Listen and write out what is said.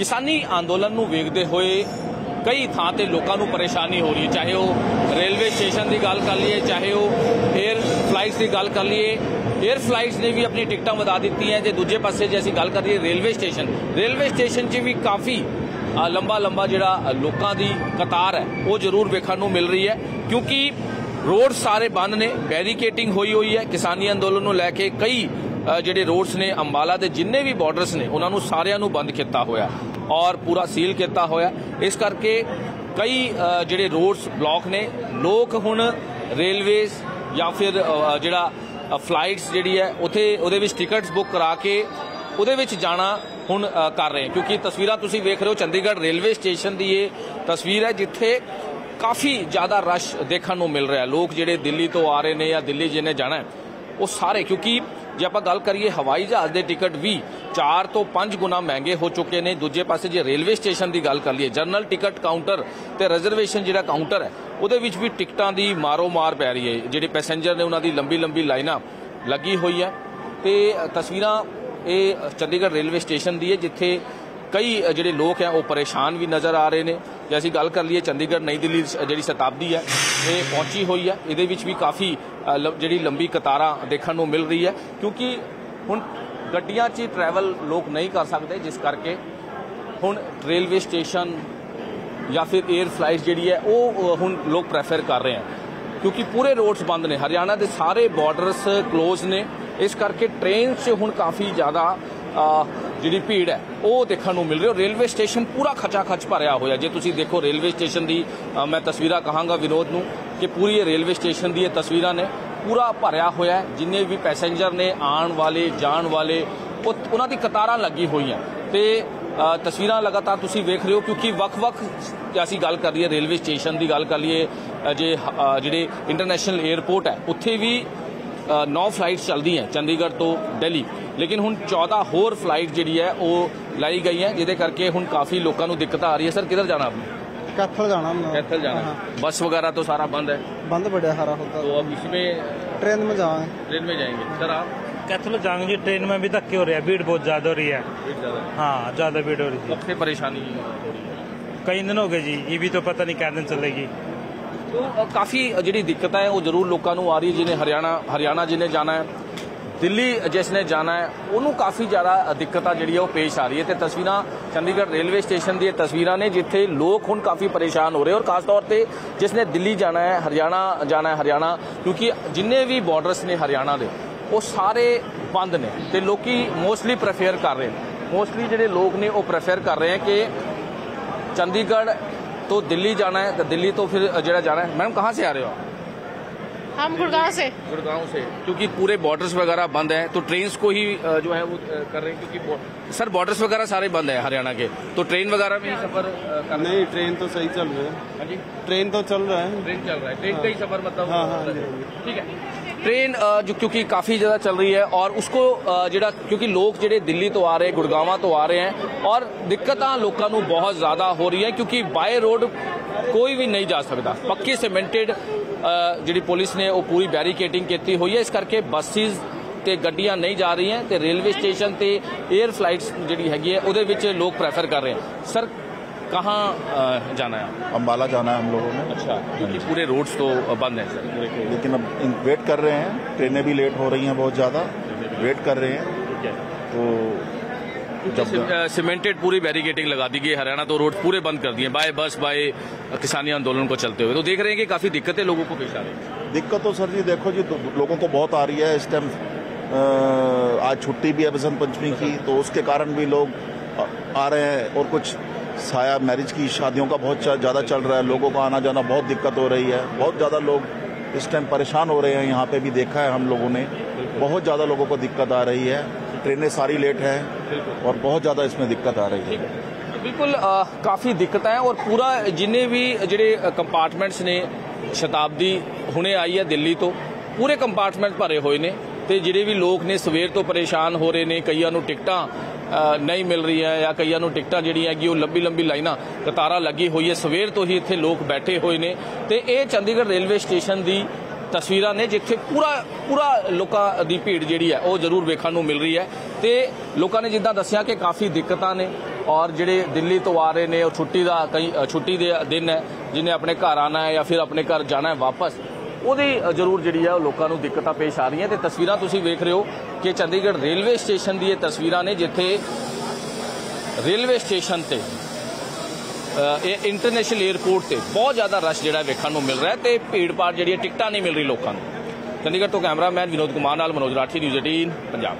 ਕਿਸਾਨੀ ਅੰਦੋਲਨ ਨੂੰ ਵੇਖਦੇ ਹੋਏ ਕਈ ਥਾਂ ਤੇ ਲੋਕਾਂ ਨੂੰ ਪਰੇਸ਼ਾਨੀ ਹੋ ਰਹੀ ਹੈ। ਚਾਹੇ ਉਹ ਰੇਲਵੇ ਸਟੇਸ਼ਨ ਦੀ ਗੱਲ ਕਰ ਲਈਏ, ਚਾਹੇ ਉਹ 에ਅਰ ਫਲਾਈਟਸ ਦੀ ਗੱਲ ਕਰ ਲਈਏ 에ਅਰ ਫਲਾਈਟਸ ਨੇ ਵੀ ਆਪਣੀ ਟਿਕਟਾਂ ਵਧਾ ਦਿੱਤੀਆਂ ਜੇ ਦੂਜੇ ਪਾਸੇ ਜੇ ਅਸੀਂ ਗੱਲ ਕਰੀਏ ਰੇਲਵੇ ਸਟੇਸ਼ਨ ਰੇਲਵੇ ਸਟੇਸ਼ਨ 'ਚ ਵੀ ਕਾਫੀ ਲੰਬਾ ਲੰਬਾ ਜਿਹੜਾ ਲੋਕਾਂ ਦੀ ਕਤਾਰ ਹੈ, ਉਹ ਜ਼ਰੂਰ ਵੇਖਣ ਨੂੰ ਮਿਲ ਰਹੀ ਹੈ। ਕਿਉਂਕਿ ਰੋਡ ਸਾਰੇ ਬੰਦ ਨੇ, ਬੈਰੀਕੇਟਿੰਗ ਹੋਈ ਹੋਈ ਹੈ। ਕਿਸਾਨੀ ਅੰਦੋਲਨ ਨੂੰ ਲੈ ਕੇ ਕਈ ਜਿਹੜੇ ਰੋਡਸ ਨੇ, ਅੰਬਾਲਾ ਦੇ ਜਿੰਨੇ ਵੀ ਬਾਰਡਰਸ ਨੇ, ਉਹਨਾਂ ਨੂੰ ਸਾਰਿਆਂ ਨੂੰ ਬੰਦ ਕੀਤਾ ਹੋਇਆ ਔਰ ਪੂਰਾ ਸੀਲ ਕੀਤਾ ਹੋਇਆ। ਇਸ ਕਰਕੇ ਕਈ ਜਿਹੜੇ ਰੋਡਸ ਬਲੌਕ ਨੇ, ਲੋਕ ਹੁਣ ਰੇਲਵੇਜ਼ ਜਾਂ ਫਿਰ ਜਿਹੜਾ ਫਲਾਈਟਸ ਜਿਹੜੀ ਹੈ, ਉਥੇ ਉਹਦੇ ਵਿੱਚ ਟਿਕਟਸ ਬੁੱਕ ਕਰਾ ਕੇ ਉਹਦੇ ਵਿੱਚ ਜਾਣਾ ਹੁਣ ਕਰ ਰਹੇ। ਕਿਉਂਕਿ ਤਸਵੀਰਾਂ ਤੁਸੀਂ ਵੇਖ ਰਹੇ ਹੋ, ਚੰਡੀਗੜ੍ਹ ਰੇਲਵੇ ਸਟੇਸ਼ਨ ਦੀ ਇਹ ਤਸਵੀਰ ਹੈ, ਜਿੱਥੇ ਕਾਫੀ ਜ਼ਿਆਦਾ ਰਸ਼ ਦੇਖਣ ਨੂੰ ਮਿਲ ਰਿਹਾ। ਲੋਕ ਜਿਹੜੇ ਦਿੱਲੀ ਤੋਂ ਆ ਰਹੇ ਨੇ ਜਾਂ ਦਿੱਲੀ ਜਿਹਨੇ ਜਾਣਾ ਉਹ ਸਾਰੇ, ਕਿਉਂਕਿ ਜੇ ਆਪਾਂ ਗੱਲ ਕਰੀਏ ਹਵਾਈ ਜਹਾਜ਼ ਦੇ ਟਿਕਟ ਵੀ 4 ਤੋਂ 5 ਗੁਣਾ ਮਹਿੰਗੇ ਹੋ ਚੁੱਕੇ ਨੇ। ਦੂਜੇ ਪਾਸੇ ਜੇ ਰੇਲਵੇ ਸਟੇਸ਼ਨ ਦੀ ਗੱਲ ਕਰ ਲਈਏ, ਜਨਰਲ ਟਿਕਟ ਕਾਊਂਟਰ ਤੇ ਰਿਜ਼ਰਵੇਸ਼ਨ ਜਿਹੜਾ ਕਾਊਂਟਰ ਹੈ, ਉਹਦੇ ਵਿੱਚ ਵੀ ਟਿਕਟਾਂ ਦੀ ਮਾਰੋ ਮਾਰ ਪੈ ਰਹੀ ਹੈ। ਜਿਹੜੇ ਪੈਸੇਂਜਰ ਨੇ ਉਹਨਾਂ ਦੀ ਲੰਬੀ ਲੰਬੀ ਲਾਈਨਾਂ ਲੱਗੀ ਹੋਈ ਹੈ। ਤੇ ਤਸਵੀਰਾਂ ਇਹ ਚੰਡੀਗੜ੍ਹ ਰੇਲਵੇ ਸਟੇਸ਼ਨ ਦੀ ਹੈ, ਜਿੱਥੇ ਕਈ ਜਿਹੜੇ ਲੋਕ ਹੈ, ਉਹ ਪਰੇਸ਼ਾਨ ਵੀ ਨਜ਼ਰ ਆ ਰਹੇ ਨੇ। ਜੇ ਅਸੀਂ ਗੱਲ ਕਰ ਲਈਏ ਚੰਡੀਗੜ੍ਹ ਨਈ ਦਿੱਲੀ ਸ- ਜਿਹੜੀ ਸ਼ਤਾਬਦੀ ਹੈ, ਇਹ ਪਹੁੰਚੀ ਹੋਈ ਹੈ। ਇਹਦੇ ਵਿੱਚ ਵੀ ਕਾਫੀ ਜਿਹੜੀ ਲੰਬੀ ਕਤਾਰਾਂ ਦੇਖਣ ਨੂੰ ਮਿਲ ਰਹੀ ਹੈ। ਕਿਉਂਕਿ ਹੁਣ ਗੱਡੀਆਂ 'ਚ ਟਰੈਵਲ ਲੋਕ ਨਹੀਂ ਕਰ ਸਕਦੇ, ਜਿਸ ਕਰਕੇ ਹੁਣ ਰੇਲਵੇ ਸਟੇਸ਼ਨ ਜਾਂ ਫਿਰ 에ਅਰ ਫਲਾਈਟ ਜਿਹੜੀ ਹੈ, ਉਹ ਹੁਣ ਲੋਕ ਪ੍ਰੈਫਰ ਕਰ ਰਹੇ ਹਨ ਕਿਉਂਕਿ ਪੂਰੇ ਰੋਡਸ ਬੰਦ ਨੇ। ਹਰਿਆਣਾ ਦੇ ਸਾਰੇ ਬਾਰਡਰਸ ਕਲੋਜ਼ ਨੇ। ਇਸ ਕਰਕੇ ਟ੍ਰੇਨ 'ਚ ਹੁਣ ਕਾਫੀ ਜ਼ਿਆਦਾ ਜਿਹੜੀ ਭੀੜ ਹੈ, ਉਹ ਦੇਖਣ ਨੂੰ ਮਿਲ ਰਹੀ ਹੈ। ਰੇਲਵੇ ਸਟੇਸ਼ਨ ਪੂਰਾ ਖਚਾ ਖਚ ਭਰਿਆ ਹੋਇਆ। ਜੇ ਤੁਸੀਂ ਦੇਖੋ ਰੇਲਵੇ ਸਟੇਸ਼ਨ ਦੀ ਮੈਂ ਤਸਵੀਰਾਂ ਕਹਾਂਗਾ ਵਿਨੋਦ ਨੂੰ ਕਿ ਪੂਰੀ ਇਹ ਰੇਲਵੇ ਸਟੇਸ਼ਨ ਦੀ ਇਹ ਤਸਵੀਰਾਂ ਨੇ ਪੂਰਾ ਭਰਿਆ ਹੋਇਆ ਹੈ। ਜਿੰਨੇ ਵੀ ਪੈਸੇਂਜਰ ਨੇ, ਆਉਣ ਵਾਲੇ, ਜਾਣ ਵਾਲੇ, ਉਹ ਉਹਨਾਂ ਦੀ ਕਤਾਰਾਂ ਲੱਗੀ ਹੋਈਆਂ। ਤੇ ਤਸਵੀਰਾਂ ਲਗਾਤਾਰ ਤੁਸੀਂ ਵੇਖ ਰਹੇ ਹੋ ਕਿਉਂਕਿ ਵੱਖ-ਵੱਖ ਅਸੀਂ ਗੱਲ ਕਰ ਲਈਏ, ਰੇਲਵੇ ਸਟੇਸ਼ਨ ਦੀ ਗੱਲ ਕਰ ਲਈਏ ਜੇ ਜਿਹੜੇ ਇੰਟਰਨੈਸ਼ਨਲ 에ਅਰਪੋਰਟ ਹੈ, ਉੱਥੇ ਵੀ 9 ਫਲਾਈਟਸ ਚੱਲਦੀਆਂ ਚੰਡੀਗੜ੍ਹ ਤੋਂ ਦਿੱਲੀ। ਲੇਕਿਨ ਹੁਣ 14 ਹੋਰ ਫਲਾਈਟ ਜਿਹੜੀ ਹੈ ਉਹ ਲਾਈ ਗਈ ਹੈ ਜਿਹਦੇ ਕਰਕੇ ਹੁਣ ਕਾਫੀ ਲੋਕਾਂ ਨੂੰ ਦਿੱਕਤ ਆ ਰਹੀ ਹੈ ਸਰ ਕਿੱਧਰ ਜਾਣਾ ਆਪਨੇ कैथल जाना हम लोग। कैथल जाना हाँ, बस वगैरह तो सारा बंद है बंद बढ़िया सारा होता तो अब इसमें ट्रेन में जाए ट्रेन में जाएंगे सर आप कैथल जाएंगे जी ट्रेन में भी धक्के हो रहे हैं भीड़ बहुत ज्यादा हो रही है ज़्यादा हाँ ज्यादा भीड़ हो रही कब से परेशानी हो रही है थी कई दिन हो गए जी ये भी तो पता नहीं क्या दिन चलेगी ਤੋ ਅ, ਕਾਫੀ ਜਿਹੜੀ ਦਿੱਕਤ ਹੈ ਉਹ ਜ਼ਰੂਰ ਲੋਕਾਂ ਨੂੰ ਆ ਰਹੀ ਹੈ ਜਿਹਨੇ ਹਰਿਆਣਾ ਹਰਿਆਣਾ ਜਿਹਨੇ ਜਾਣਾ ਹੈ ਦਿੱਲੀ ਜਿਸ ਨੇ ਜਾਣਾ ਹੈ, ਉਹਨੂੰ ਕਾਫੀ ਜ਼ਿਆਦਾ ਦਿੱਕਤਾਂ ਜਿਹੜੀ ਉਹ ਪੇਸ਼ ਆ ਰਹੀ ਹੈ। ਤੇ ਤਸਵੀਰਾਂ ਚੰਡੀਗੜ੍ਹ ਰੇਲਵੇ ਸਟੇਸ਼ਨ ਦੀਆਂ ਤਸਵੀਰਾਂ ਨੇ, ਜਿੱਥੇ ਲੋਕ ਹੁਣ ਕਾਫੀ ਪਰੇਸ਼ਾਨ ਹੋ ਰਹੇ ਔਰ ਖਾਸ ਤੌਰ ਤੇ ਜਿਸ ਨੇ ਦਿੱਲੀ ਜਾਣਾ ਹੈ, ਹਰਿਆਣਾ ਜਾਣਾ ਹੈ, ਹਰਿਆਣਾ, ਕਿਉਂਕਿ ਜਿੰਨੇ ਵੀ ਬਾਰਡਰਸ ਨੇ ਹਰਿਆਣਾ ਦੇ, ਉਹ ਸਾਰੇ ਬੰਦ ਨੇ ਤੇ ਲੋਕੀ ਮੋਸਟਲੀ ਪ੍ਰੇਫਰ ਕਰ ਰਹੇ ਨੇ। ਮੋਸਟਲੀ ਜਿਹੜੇ ਲੋਕ ਨੇ, ਉਹ ਪ੍ਰੇਫਰ ਕਰ ਰਹੇ ਹੈ ਕਿ ਚੰਡੀਗੜ੍ਹ ਤੋਂ ਦਿੱਲੀ ਜਾਣਾ ਹੈ ਤਾਂ ਦਿੱਲੀ ਤੋਂ ਫਿਰ ਜਿਹੜਾ ਜਾਣਾ ਹੈ। ਮੈਮ ਕਹਾਂ ਸੇ ਆ ਰਹੇ ਹੋ हम गुड़गांव से। गुड़गांव से क्योंकि पूरे बॉर्डर्स वगैरह बंद है तो ट्रेन को ही जो है वो कर रहे हैं क्योंकि सर बॉर्डर्स वगैरह सारे बंद है हरियाणा के तो ट्रेन वगैरह में ही सफ़र करना कर नहीं ट्रेन तो सही चल रहा है। हाँ ट्रेन तो चल रहा है। ट्रेन चल रहा है ट्रेन का ही सफ़र मतलब हाँ, हाँ, जी, ठीक है। ट्रेन जो क्योंकि काफ़ी ज़्यादा चल रही है और उसको ਜਿਹੜਾ ਕਿਉਂਕਿ ਲੋਕ ਜਿਹੜੇ ਦਿੱਲੀ ਤੋਂ ਆ ਰਹੇ ਗੁੜਗਾਵਾਂ ਤੋਂ ਆ ਰਹੇ ਹਨ ਔਰ ਦਿੱਕਤਾਂ ਲੋਕਾਂ ਨੂੰ ਬਹੁਤ ਜ਼ਿਆਦਾ ਹੋ ਰਹੀ ਹੈ ਕਿਉਂਕਿ ਬਾਏ ਰੋਡ ਕੋਈ ਵੀ ਨਹੀਂ ਜਾ ਸਕਦਾ ਪੱਕੀ ਸਿਮੈਂਟਡ ਜਿਹੜੀ ਪੁਲਿਸ ਨੇ ਉਹ ਪੂਰੀ ਬੈਰੀਕੇਟਿੰਗ ਕੀਤੀ ਹੋਈ ਹੈ ਇਸ ਕਰਕੇ ਬੱਸਿਸ ਤੇ ਗੱਡੀਆਂ ਨਹੀਂ ਜਾ ਰਹੀਆਂ ਤੇ ਰੇਲਵੇ ਸਟੇਸ਼ਨ ਤੇ 에ਅਰ ਫਲਾਈਟਸ ਜਿਹੜੀ ਹੈਗੀ ਹੈ ਉਹਦੇ ਵਿੱਚ ਲੋਕ ਪ੍ਰੈਫਰ ਕਰ ਰਹੇ ਹਨ ਸਰ कहाँ जाना है अम्बाला जाना है हम लोगों ने। अच्छा क्योंकि हाँ पूरे रोड्स तो बंद हैं सर। तो लेकिन अब वेट कर रहे हैं। ट्रेनें भी लेट हो रही हैं बहुत ज़्यादा। वेट कर रहे हैं। तो सीमेंटेड पूरी बैरिकेडिंग लगा दी गई हरियाणा तो रोड पूरे बंद कर दिए बाय बस बाय किसानी आंदोलन को चलते हुए। तो देख रहे हैं कि काफ़ी दिक्कतें लोगों को पेश आ रही है। दिक्कत तो सर जी देखो जी तो लोगों को बहुत आ रही है। इस टाइम आज छुट्टी भी है बसंत पंचमी की अच्छा। तो उसके कारण भी लोग आ रहे हैं और कुछ साया मैरिज की शादियों का बहुत च- ज़्यादा चल रहा है लोगों का आना जाना बहुत दिक्कत हो रही है बहुत ज़्यादा लोग इस टाइम परेशान हो रहे हैं यहाँ पे भी देखा है हम लोगों ने बहुत ज़्यादा लोगों को दिक्कत आ रही है ट्रेनें सारी लेट है और बहुत ज़्यादा इसमें दिक्कत आ रही है ਬਿਲਕੁਲ ਅ, ਕਾਫੀ ਦਿੱਕਤਾਂ ਹੈ ਔਰ ਪੂਰਾ ਜਿੰਨੇ ਵੀ ਜਿਹੜੇ ਕੰਪਾਰਟਮੈਂਟਸ ਨੇ ਸ਼ਤਾਬਦੀ ਹੁਣੇ ਆਈ ਹੈ ਦਿੱਲੀ ਤੋਂ ਪੂਰੇ ਕੰਪਾਰਟਮੈਂਟ ਭਰੇ ਹੋਏ ਨੇ ਤੇ ਜਿਹੜੇ ਵੀ ਲੋਕ ਨੇ ਸਵੇਰ ਤੋਂ ਪਰੇਸ਼ਾਨ ਹੋ ਰਹੇ ਨੇ ਕਈਆਂ ਨੂੰ ਟਿਕਟਾਂ ਅ, ਨਹੀਂ ਮਿਲ ਰਹੀ ਹੈ ਜਾਂ ਕਈਆਂ ਨੂੰ ਟਿਕਟਾਂ ਜਿਹੜੀਆਂ ਹੈਗੀ ਉਹ ਲੰਬੀ ਲੰਬੀ ਲਾਈਨਾਂ ਕਤਾਰਾਂ ਲੱਗੀ ਹੋਈ ਹੈ। ਸਵੇਰ ਤੋਂ ਹੀ ਇੱਥੇ ਲੋਕ ਬੈਠੇ ਹੋਏ ਨੇ ਤੇ ਇਹ ਚੰਡੀਗੜ੍ਹ ਰੇਲਵੇ ਸਟੇਸ਼ਨ ਦੀ ਤਸਵੀਰਾਂ ਨੇ ਜਿੱਥੇ ਪੂਰਾ ਪੂਰਾ ਲੋਕਾਂ ਦੀ ਭੀੜ ਜਿਹੜੀ ਹੈ ਉਹ ਜ਼ਰੂਰ ਵੇਖਣ ਨੂੰ ਮਿਲ ਰਹੀ ਹੈ। ਤੇ ਲੋਕਾਂ ਨੇ ਜਿੱਦਾਂ ਦੱਸਿਆ ਕਿ ਕਾਫੀ ਦਿੱਕਤਾਂ ਨੇ ਔਰ ਜਿਹੜੇ ਦਿੱਲੀ ਤੋਂ ਆ ਰਹੇ ਨੇ, ਉਹ ਛੁੱਟੀ ਦਾ ਕਈ ਛੁੱਟੀ ਦੇ ਦਿਨ ਹੈ ਜਿਹਨੇ ਆਪਣੇ ਘਰ ਆਣਾ ਹੈ ਜਾਂ ਫਿਰ ਆਪਣੇ ਘਰ ਜਾਣਾ ਹੈ ਵਾਪਸ। ਉਹਦੀ ਜ਼ਰੂਰ ਜਿਹੜੀ ਆ ਉਹ ਲੋਕਾਂ ਨੂੰ ਦਿੱਕਤਾਂ ਪੇਸ਼ ਆ ਰਹੀਆਂ ਤੇ ਤਸਵੀਰਾਂ ਤੁਸੀਂ ਵੇਖ ਰਹੇ ਹੋ ਕਿ ਚੰਡੀਗੜ੍ਹ ਰੇਲਵੇ ਸਟੇਸ਼ਨ ਦੀ ਇਹ ਤਸਵੀਰਾਂ ਨੇ, ਜਿੱਥੇ ਰੇਲਵੇ ਸਟੇਸ਼ਨ ਤੇ ਇਹ ਇੰਟਰਨੈਸ਼ਨਲ 에ਅਰਪੋਰਟ ਤੇ ਬਹੁਤ ਜ਼ਿਆਦਾ ਰਸ਼ ਜਿਹੜਾ ਵੇਖਣ ਨੂੰ ਮਿਲ ਰਿਹਾ ਹੈ ਤੇ ਭੀੜ ਭਾੜ ਜਿਹੜੀ ਹੈ, ਟਿਕਟਾਂ ਨਹੀਂ ਮਿਲ ਰਹੀ ਲੋਕਾਂ ਨੂੰ। ਚੰਡੀਗੜ੍ਹ ਤੋਂ ਕੈਮਰਾਮੈਨ ਵਿਨੋਦ ਕੁਮਾਰ ਨਾਲ ਮਨੋਜ ਰਾਠੀ, ਨਿਊਜ਼ 18 ਪੰਜਾਬ।